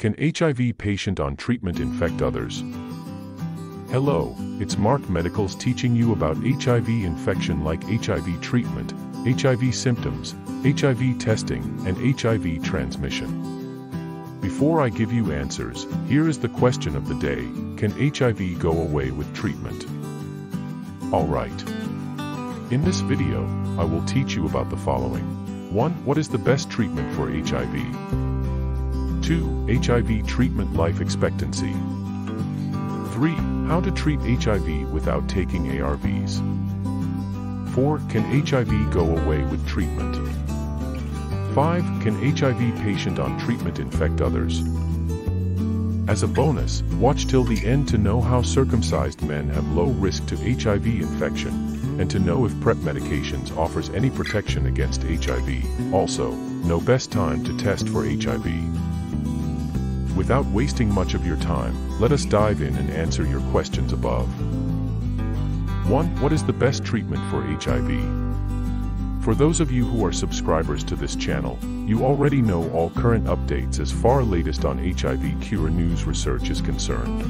Can HIV patient on treatment infect others? Hello, it's Mark Medicals teaching you about HIV infection like HIV treatment, HIV symptoms, HIV testing, and HIV transmission. Before I give you answers, here is the question of the day, can HIV go away with treatment? Alright. In this video, I will teach you about the following. 1. What is the best treatment for HIV? 2. HIV treatment life expectancy. 3. How to treat HIV without taking ARVs. 4. Can HIV go away with treatment? 5. Can HIV patient on treatment infect others? As a bonus, watch till the end to know how circumcised men have low risk to HIV infection, and to know if PrEP medications offers any protection against HIV. Also, know best time to test for HIV. Without wasting much of your time, let us dive in and answer your questions above. 1. What is the best treatment for HIV? For those of you who are subscribers to this channel, you already know all current updates as far latest on HIV cure news research is concerned.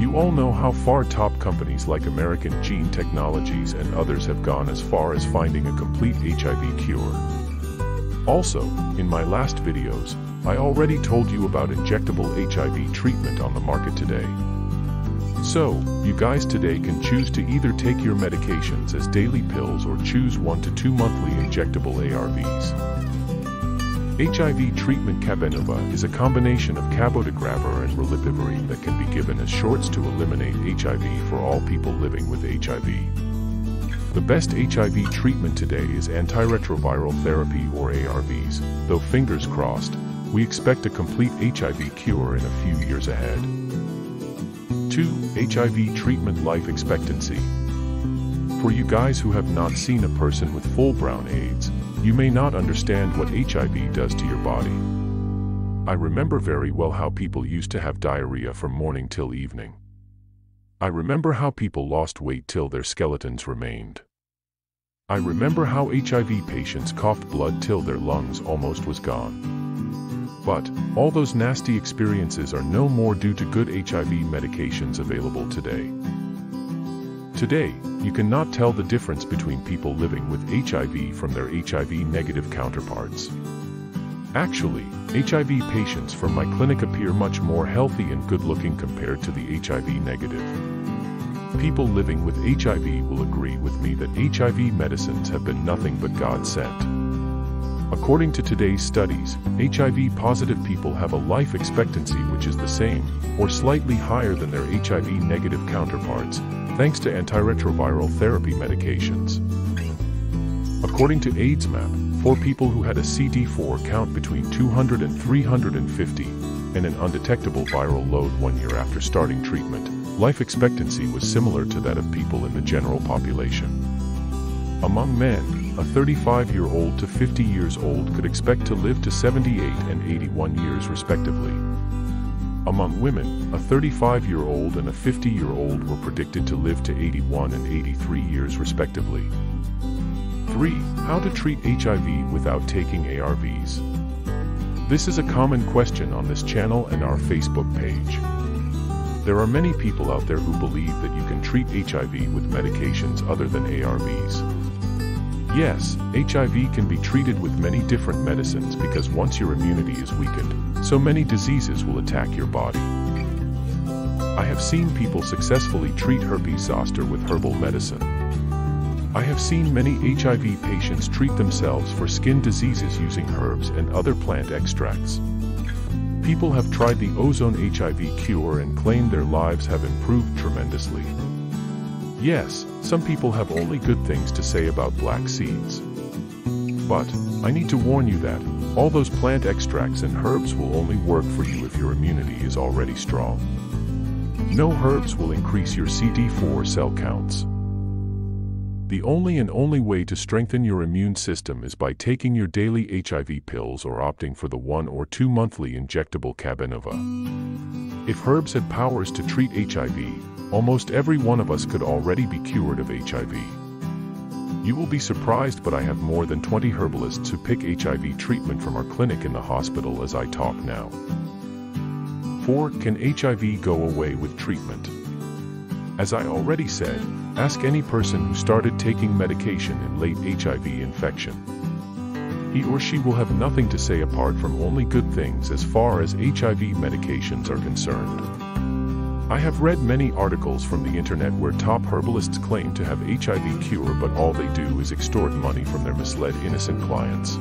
You all know how far top companies like American Gene Technologies and others have gone as far as finding a complete HIV cure. Also, in my last videos, I already told you about injectable HIV treatment on the market today. So, you guys today can choose to either take your medications as daily pills or choose one to two monthly injectable ARVs. HIV treatment Cabenuva is a combination of cabotegravir and rilipivirine that can be given as shorts to eliminate HIV for all people living with HIV. The best HIV treatment today is antiretroviral therapy or ARVs, though fingers crossed, we expect a complete HIV cure in a few years ahead. 2. HIV treatment life expectancy. For you guys who have not seen a person with full brown AIDS, you may not understand what HIV does to your body. I remember very well how people used to have diarrhea from morning till evening. I remember how people lost weight till their skeletons remained. I remember how HIV patients coughed blood till their lungs almost was gone. But, all those nasty experiences are no more due to good HIV medications available today. Today, you cannot tell the difference between people living with HIV from their HIV-negative counterparts. Actually, HIV patients from my clinic appear much more healthy and good-looking compared to the HIV-negative. People living with HIV will agree with me that HIV medicines have been nothing but God sent. According to today's studies, HIV-positive people have a life expectancy which is the same, or slightly higher than their HIV-negative counterparts, thanks to antiretroviral therapy medications. According to AIDSmap, for people who had a CD4 count between 200 and 350, and an undetectable viral load one year after starting treatment, life expectancy was similar to that of people in the general population. Among men, a 35-year-old to 50 years old could expect to live to 78 and 81 years respectively. Among women, a 35-year-old and a 50-year-old were predicted to live to 81 and 83 years respectively. 3. How to treat HIV without taking ARVs. This is a common question on this channel and our Facebook page. There are many people out there who believe that you can treat HIV with medications other than ARVs. Yes, HIV can be treated with many different medicines because once your immunity is weakened, so many diseases will attack your body. I have seen people successfully treat herpes zoster with herbal medicine. I have seen many HIV patients treat themselves for skin diseases using herbs and other plant extracts. People have tried the ozone HIV cure and claim their lives have improved tremendously. Yes, some people have only good things to say about black seeds. But, I need to warn you that, all those plant extracts and herbs will only work for you if your immunity is already strong. No herbs will increase your CD4 cell counts. The only and only way to strengthen your immune system is by taking your daily HIV pills or opting for the one or two monthly injectable Cabenuva. If herbs had powers to treat HIV, almost every one of us could already be cured of HIV. You will be surprised but I have more than 20 herbalists who pick HIV treatment from our clinic in the hospital as I talk now. 4. Can HIV go away with treatment? As I already said, ask any person who started taking medication in late HIV infection. He or she will have nothing to say apart from only good things as far as HIV medications are concerned. I have read many articles from the internet where top herbalists claim to have HIV cure but all they do is extort money from their misled innocent clients.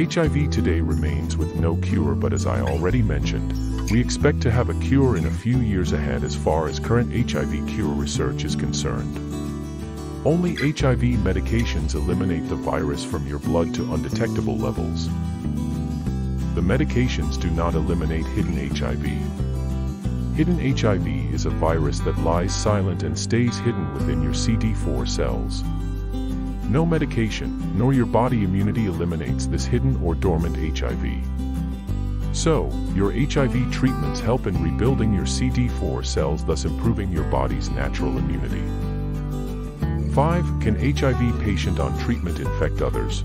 HIV today remains with no cure but as I already mentioned, we expect to have a cure in a few years ahead as far as current HIV cure research is concerned. Only HIV medications eliminate the virus from your blood to undetectable levels. The medications do not eliminate hidden HIV. Hidden HIV is a virus that lies silent and stays hidden within your CD4 cells. No medication, nor your body immunity eliminates this hidden or dormant HIV. So, your HIV treatments help in rebuilding your CD4 cells thus improving your body's natural immunity. 5. Can HIV patient on treatment infect others?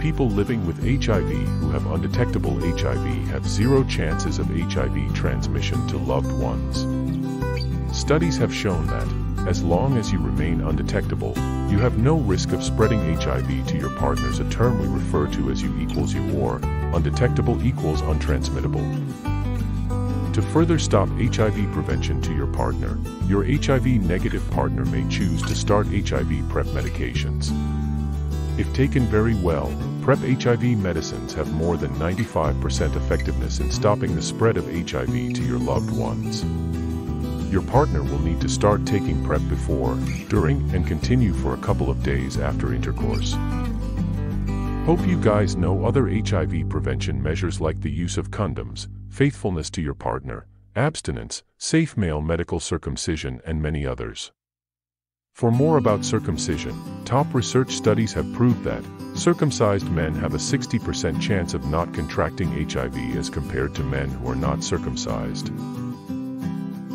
People living with HIV who have undetectable HIV have zero chances of HIV transmission to loved ones. Studies have shown that, as long as you remain undetectable, you have no risk of spreading HIV to your partners a term we refer to as U equals U or undetectable equals untransmittable. To further stop HIV prevention to your partner, your HIV-negative partner may choose to start HIV PrEP medications. If taken very well, PrEP HIV medicines have more than 95% effectiveness in stopping the spread of HIV to your loved ones your partner will need to start taking PrEP before, during, and continue for a couple of days after intercourse. Hope you guys know other HIV prevention measures like the use of condoms, faithfulness to your partner, abstinence, safe male medical circumcision and many others. For more about circumcision, top research studies have proved that circumcised men have a 60% chance of not contracting HIV as compared to men who are not circumcised.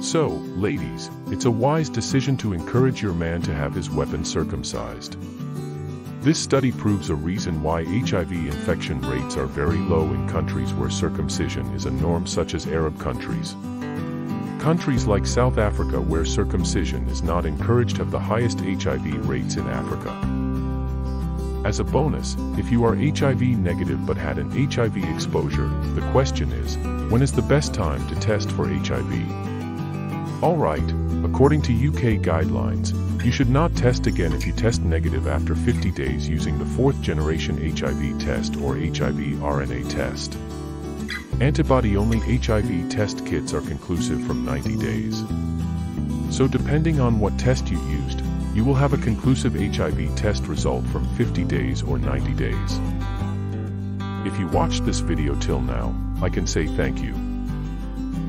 So, ladies, it's a wise decision to encourage your man to have his weapon circumcised. This study proves a reason why HIV infection rates are very low in countries where circumcision is a norm such as Arab countries. Countries like South Africa where circumcision is not encouraged have the highest HIV rates in Africa. As a bonus, if you are HIV negative but had an HIV exposure, the question is, when is the best time to test for HIV? Alright, according to UK guidelines, you should not test again if you test negative after 50 days using the fourth generation HIV test or HIV RNA test. Antibody-only HIV test kits are conclusive from 90 days. So depending on what test you used, you will have a conclusive HIV test result from 50 days or 90 days. If you watched this video till now, I can say thank you.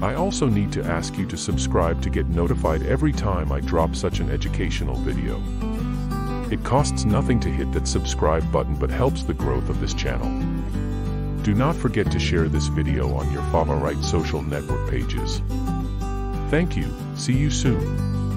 I also need to ask you to subscribe to get notified every time I drop such an educational video. It costs nothing to hit that subscribe button but helps the growth of this channel. Do not forget to share this video on your favorite social network pages. Thank you, see you soon.